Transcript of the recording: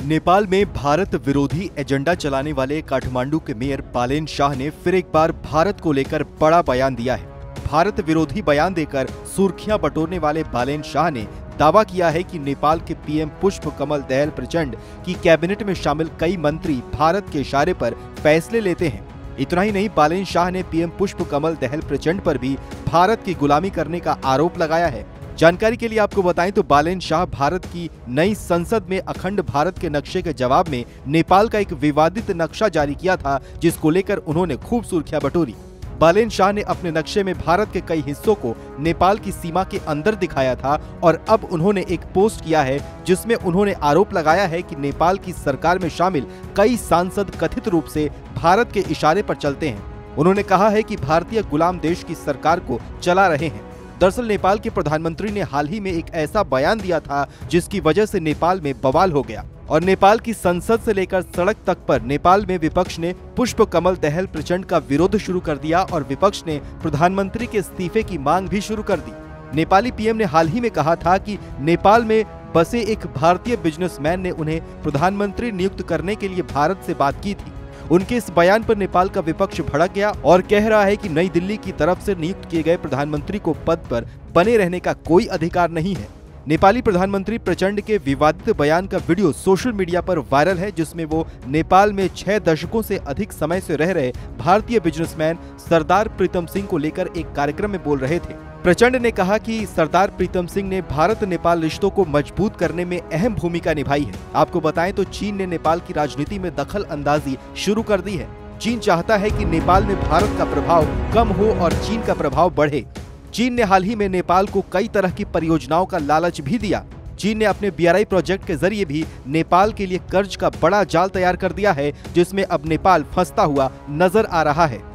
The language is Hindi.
नेपाल में भारत विरोधी एजेंडा चलाने वाले काठमांडू के मेयर बालेन शाह ने फिर एक बार भारत को लेकर बड़ा बयान दिया है। भारत विरोधी बयान देकर सुर्खियाँ बटोरने वाले बालेन शाह ने दावा किया है कि नेपाल के पीएम पुष्प कमल दहल प्रचंड की कैबिनेट में शामिल कई मंत्री भारत के इशारे पर फैसले लेते हैं। इतना ही नहीं बालेन शाह ने पीएम पुष्प कमल दहल प्रचंड पर भी भारत की गुलामी करने का आरोप लगाया है। जानकारी के लिए आपको बताएँ तो बालेन शाह भारत की नई संसद में अखंड भारत के नक्शे के जवाब में नेपाल का एक विवादित नक्शा जारी किया था, जिसको लेकर उन्होंने खूब सुर्खियाँ बटोरी। बालेन शाह ने अपने नक्शे में भारत के कई हिस्सों को नेपाल की सीमा के अंदर दिखाया था और अब उन्होंने एक पोस्ट किया है, जिसमें उन्होंने आरोप लगाया है कि नेपाल की सरकार में शामिल कई सांसद कथित रूप से भारत के इशारे पर चलते हैं। उन्होंने कहा है कि भारतीय गुलाम देश की सरकार को चला रहे हैं। दरअसल नेपाल के प्रधानमंत्री ने हाल ही में एक ऐसा बयान दिया था, जिसकी वजह से नेपाल में बवाल हो गया। और नेपाल की संसद से लेकर सड़क तक पर नेपाल में विपक्ष ने पुष्प कमल दहल प्रचंड का विरोध शुरू कर दिया और विपक्ष ने प्रधानमंत्री के इस्तीफे की मांग भी शुरू कर दी। नेपाली पीएम ने हाल ही में कहा था कि नेपाल में बसे एक भारतीय बिजनेसमैन ने उन्हें प्रधानमंत्री नियुक्त करने के लिए भारत से बात की थी। उनके इस बयान पर नेपाल का विपक्ष भड़क गया और कह रहा है कि नई दिल्ली की तरफ़ से नियुक्त किए गए प्रधानमंत्री को पद पर बने रहने का कोई अधिकार नहीं है। नेपाली प्रधानमंत्री प्रचंड के विवादित बयान का वीडियो सोशल मीडिया पर वायरल है, जिसमें वो नेपाल में छह दशकों से अधिक समय से रह रहे भारतीय बिजनेसमैन सरदार प्रीतम सिंह को लेकर एक कार्यक्रम में बोल रहे थे। प्रचंड ने कहा कि सरदार प्रीतम सिंह ने भारत नेपाल रिश्तों को मज़बूत करने में अहम भूमिका निभाई है। आपको बताएँ तो चीन ने नेपाल की राजनीति में दखल अंदाजी शुरू कर दी है। चीन चाहता है कि नेपाल में भारत का प्रभाव कम हो और चीन का प्रभाव बढ़े। चीन ने हाल ही में नेपाल को कई तरह की परियोजनाओं का लालच भी दिया। चीन ने अपने बीआरआई प्रोजेक्ट के ज़रिए भी नेपाल के लिए कर्ज का बड़ा जाल तैयार कर दिया है, जिसमें अब नेपाल फंसता हुआ नज़र आ रहा है।